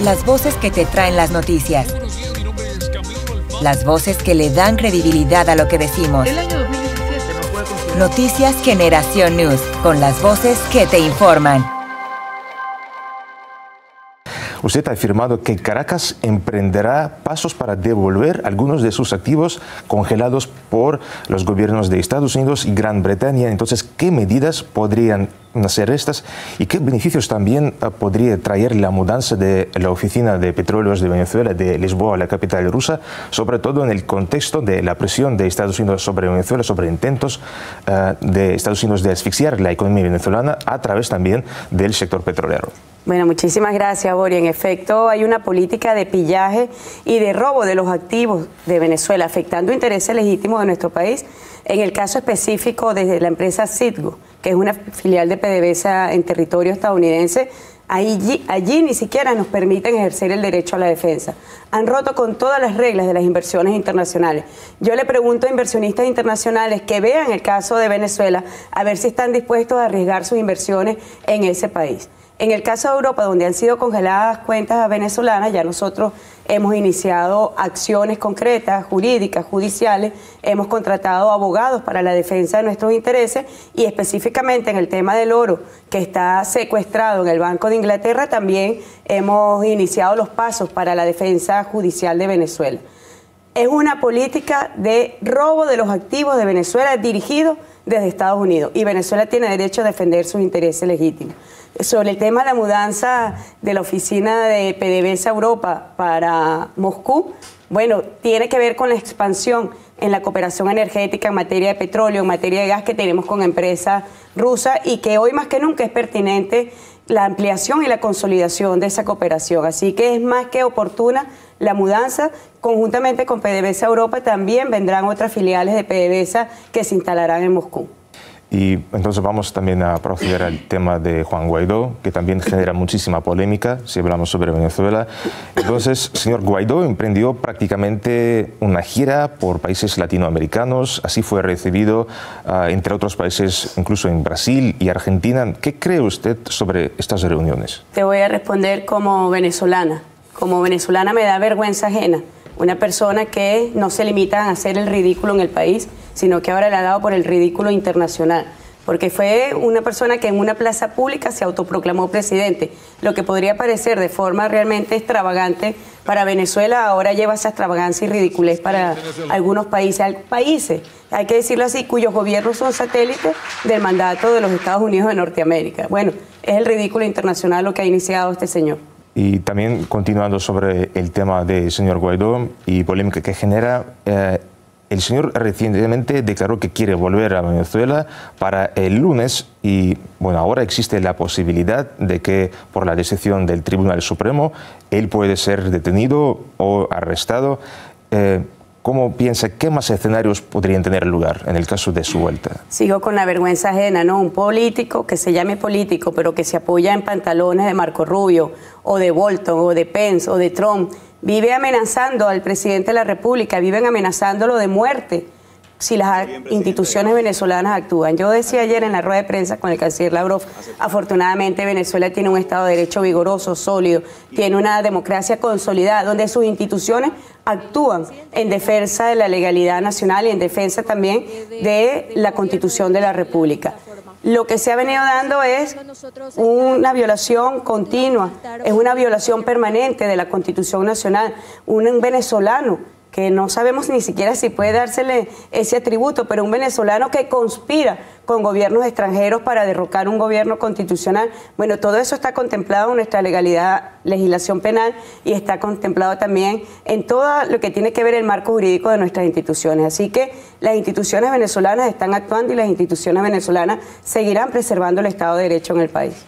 Las voces que te traen las noticias. Las voces que le dan credibilidad a lo que decimos. Noticias Generación News, con las voces que te informan. Usted ha afirmado que Caracas emprenderá pasos para devolver algunos de sus activos congelados por los gobiernos de Estados Unidos y Gran Bretaña. Entonces, ¿qué medidas podrían ser estas y qué beneficios también ah, podría traer la mudanza de la Oficina de Petróleos de Venezuela de Lisboa a la capital rusa, sobre todo en el contexto de la presión de Estados Unidos sobre Venezuela, sobre intentos ah, de Estados Unidos de asfixiar la economía venezolana a través también del sector petrolero? Bueno, muchísimas gracias, Bori. En efecto, hay una política de pillaje y de robo de los activos de Venezuela, afectando intereses legítimos de nuestro país. En el caso específico desde la empresa Citgo, que es una filial de PDVSA en territorio estadounidense, allí, allí ni siquiera nos permiten ejercer el derecho a la defensa. Han roto con todas las reglas de las inversiones internacionales. Yo le pregunto a inversionistas internacionales que vean el caso de Venezuela a ver si están dispuestos a arriesgar sus inversiones en ese país. En el caso de Europa, donde han sido congeladas cuentas venezolanas, ya nosotros hemos iniciado acciones concretas, jurídicas, judiciales, hemos contratado abogados para la defensa de nuestros intereses y específicamente en el tema del oro que está secuestrado en el Banco de Inglaterra, también hemos iniciado los pasos para la defensa judicial de Venezuela. Es una política de robo de los activos de Venezuela dirigido desde Estados Unidos y Venezuela tiene derecho a defender sus intereses legítimos sobre el tema de la mudanza de la oficina de PDVSA Europa para Moscú, bueno, tiene que ver con la expansión en la cooperación energética en materia de petróleo, en materia de gas que tenemos con empresas rusas y que hoy más que nunca es pertinente la ampliación y la consolidación de esa cooperación. Así que es más que oportuna la mudanza. Conjuntamente con PDVSA Europa también vendrán otras filiales de PDVSA que se instalarán en Moscú. Y entonces vamos también a proceder al tema de Juan Guaidó, que también genera muchísima polémica si hablamos sobre Venezuela. Entonces, señor Guaidó emprendió prácticamente una gira por países latinoamericanos, así fue recibido, ah, entre otros países, incluso en Brasil y Argentina. ¿Qué cree usted sobre estas reuniones? Te voy a responder como venezolana. Como venezolana me da vergüenza ajena. Una persona que no se limita a hacer el ridículo en el país, sino que ahora le ha dado por el ridículo internacional. Porque fue una persona que en una plaza pública se autoproclamó presidente. Lo que podría parecer de forma realmente extravagante para Venezuela, ahora lleva esa extravagancia y ridiculez para algunos países. Países, hay que decirlo así, cuyos gobiernos son satélites del mandato de los Estados Unidos de Norteamérica. Bueno, es el ridículo internacional lo que ha iniciado este señor. Y también continuando sobre el tema del señor Guaidó y polémica que genera, eh, el señor recientemente declaró que quiere volver a Venezuela para el lunes y bueno, ahora existe la posibilidad de que por la decisión del Tribunal Supremo él puede ser detenido o arrestado. Eh, ¿Cómo piensa qué más escenarios podrían tener lugar en el caso de su vuelta? Sigo con la vergüenza ajena, ¿no? Un político que se llame político, pero que se apoya en pantalones de Marco Rubio, o de Bolton, o de Pence, o de Trump, vive amenazando al presidente de la República, viven amenazándolo de muerte si las instituciones venezolanas actúan. Yo decía ayer en la rueda de prensa con el canciller Lavrov, afortunadamente Venezuela tiene un Estado de Derecho vigoroso, sólido, tiene una democracia consolidada, donde sus instituciones actúan en defensa de la legalidad nacional y en defensa también de la Constitución de la República. Lo que se ha venido dando es una violación continua, es una violación permanente de la Constitución Nacional. Un venezolano que no sabemos ni siquiera si puede dársele ese atributo, pero un venezolano que conspira con gobiernos extranjeros para derrocar un gobierno constitucional. Bueno, todo eso está contemplado en nuestra legalidad, legislación penal y está contemplado también en todo lo que tiene que ver el marco jurídico de nuestras instituciones. Así que las instituciones venezolanas están actuando y las instituciones venezolanas seguirán preservando el Estado de Derecho en el país.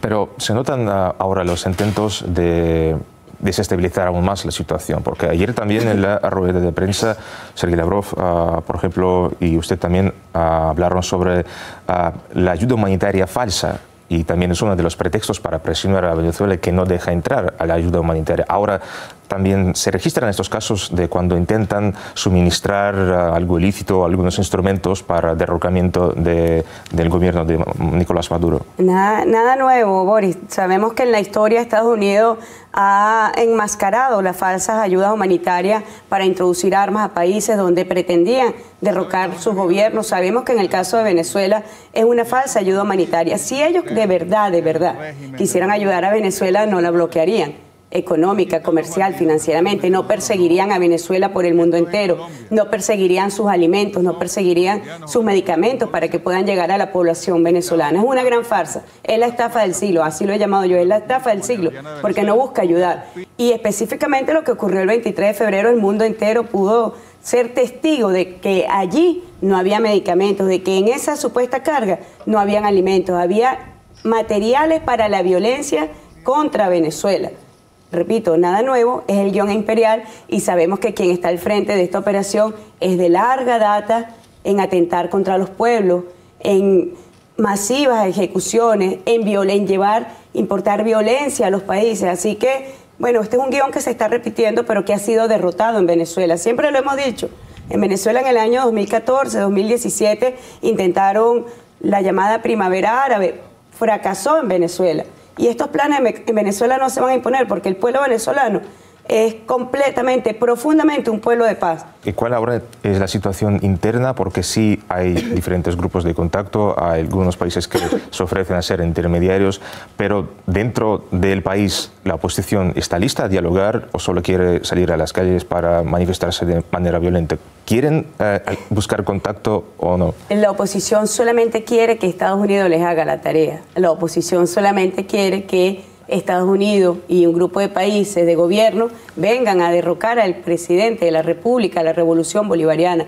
Pero se notan ah, ahora los intentos de desestabilizar aún más la situación. Porque ayer también en la rueda de prensa, Sergei Lavrov, ah, por ejemplo, y usted también ah, hablaron sobre ah, la ayuda humanitaria falsa. Y también es uno de los pretextos para presionar a Venezuela que no deja entrar a la ayuda humanitaria. Ahora también se registran estos casos de cuando intentan suministrar eh, algo ilícito, algunos instrumentos para derrocamiento de, del gobierno de Nicolás Maduro. Nada, nada nuevo, Boris. Sabemos que en la historia Estados Unidos ha enmascarado las falsas ayudas humanitarias para introducir armas a países donde pretendían derrocar sus gobiernos. Sabemos que en el caso de Venezuela es una falsa ayuda humanitaria. Si ellos de verdad, de verdad, quisieran ayudar a Venezuela, no la bloquearían económica, comercial, financieramente, no perseguirían a Venezuela por el mundo entero, no perseguirían sus alimentos, no perseguirían sus medicamentos para que puedan llegar a la población venezolana. Es una gran farsa, es la estafa del siglo, así lo he llamado yo, es la estafa del siglo, porque no busca ayudar. Y específicamente lo que ocurrió el 23 de febrero, el mundo entero pudo ser testigo de que allí no había medicamentos, de que en esa supuesta carga no habían alimentos, había materiales para la violencia contra Venezuela repito, nada nuevo, es el guion imperial y sabemos que quien está al frente de esta operación es de larga data en atentar contra los pueblos, en masivas ejecuciones, en, llevar, importar violencia a los países. Así que, bueno, este es un guion que se está repitiendo, pero que ha sido derrotado en Venezuela. Siempre lo hemos dicho. En Venezuela en el año 2014, 2017 intentaron la llamada primavera árabe. Fracasó en Venezuela. Y estos planes en Venezuela no se van a imponer porque el pueblo venezolano es completamente, profundamente un pueblo de paz. ¿Y cuál ahora es la situación interna? Porque sí hay diferentes grupos de contacto, hay algunos países que se ofrecen a ser intermediarios, pero dentro del país la oposición está lista a dialogar o solo quiere salir a las calles para manifestarse de manera violenta. ¿Quieren eh, buscar contacto o no? La oposición solamente quiere que Estados Unidos les haga la tarea. La oposición solamente quiere que Estados Unidos y un grupo de países de gobierno vengan a derrocar al presidente de la República, la Revolución Bolivariana.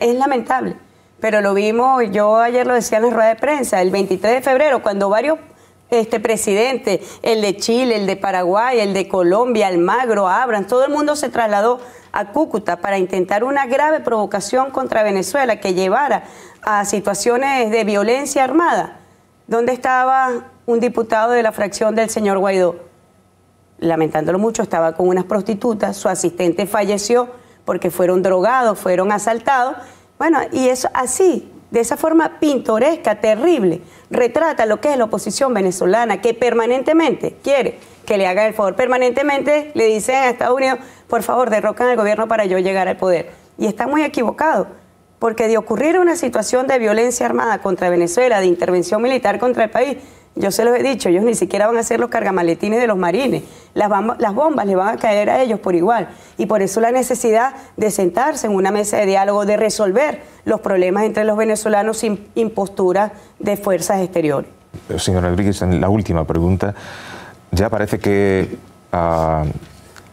es lamentable, pero lo vimos, yo ayer lo decía en la rueda de prensa, el 23 de febrero, cuando varios este presidente, el de Chile, el de Paraguay, el de Colombia, Almagro, Abran, todo el mundo se trasladó a Cúcuta para intentar una grave provocación contra Venezuela que llevara a situaciones de violencia armada. ¿Dónde estaba un diputado de la fracción del señor Guaidó. Lamentándolo mucho, estaba con unas prostitutas, su asistente falleció porque fueron drogados, fueron asaltados. Bueno, y eso así, de esa forma pintoresca, terrible, retrata lo que es la oposición venezolana, que permanentemente quiere que le haga el favor. Permanentemente le dicen a Estados Unidos, por favor, derrocan al gobierno para yo llegar al poder. Y está muy equivocado, porque de ocurrir una situación de violencia armada contra Venezuela, de intervención militar contra el país, yo se los he dicho, ellos ni siquiera van a ser los cargamaletines de los marines. Las, las bombas le van a caer a ellos por igual. Y por eso la necesidad de sentarse en una mesa de diálogo, de resolver los problemas entre los venezolanos sin impostura de fuerzas exteriores. Señor Rodríguez, la última pregunta. Ya parece que ah,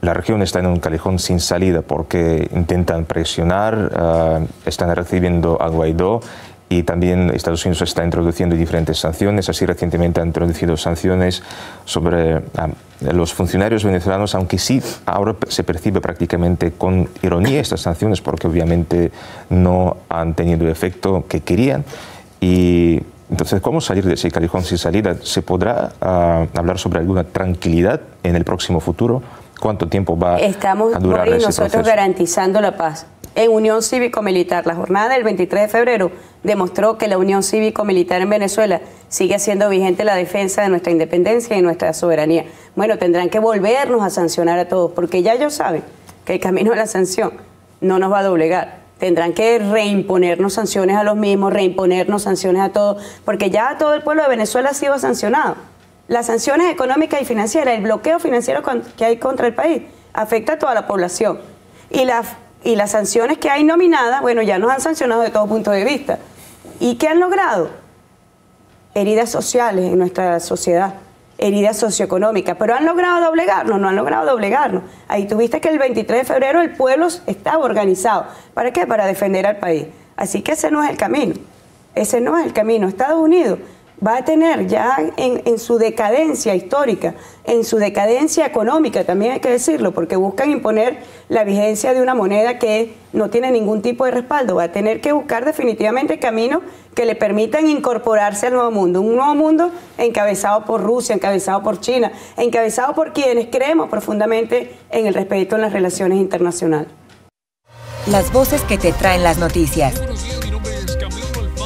la región está en un callejón sin salida porque intentan presionar, ah, están recibiendo a Guaidó y también Estados Unidos está introduciendo diferentes sanciones. Así recientemente ha introducido sanciones sobre ah, los funcionarios venezolanos, aunque sí ahora se percibe prácticamente con ironía estas sanciones porque obviamente no han tenido el efecto que querían. Y entonces, ¿cómo salir de ese callejón sin salida? ¿Se podrá ah, hablar sobre alguna tranquilidad en el próximo futuro? ¿Cuánto tiempo va a durar Estamos nosotros garantizando la paz en Unión Cívico-Militar. La jornada del 23 de febrero demostró que la Unión Cívico-Militar en Venezuela sigue siendo vigente la defensa de nuestra independencia y nuestra soberanía. Bueno, tendrán que volvernos a sancionar a todos, porque ya ellos saben que el camino de la sanción no nos va a doblegar. Tendrán que reimponernos sanciones a los mismos, reimponernos sanciones a todos, porque ya todo el pueblo de Venezuela ha sido sancionado. Las sanciones económicas y financieras, el bloqueo financiero que hay contra el país, afecta a toda la población. Y la y las sanciones que hay nominadas, bueno, ya nos han sancionado de todo punto de vista. ¿Y qué han logrado? Heridas sociales en nuestra sociedad, heridas socioeconómicas, pero han logrado doblegarnos, no han logrado doblegarnos. Ahí tuviste que el 23 de febrero el pueblo estaba organizado. ¿Para qué? Para defender al país. Así que ese no es el camino. Ese no es el camino. Estados Unidos va a tener ya en, su decadencia histórica, en su decadencia económica, también hay que decirlo, porque buscan imponer la vigencia de una moneda que no tiene ningún tipo de respaldo. Va a tener que buscar definitivamente caminos que le permitan incorporarse al nuevo mundo. Un nuevo mundo encabezado por Rusia, encabezado por China, encabezado por quienes creemos profundamente en el respeto en las relaciones internacionales. Las voces que te traen las noticias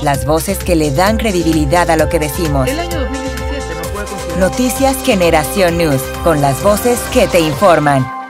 las voces que le dan credibilidad a lo que decimos. Noticias Generación News, con las voces que te informan.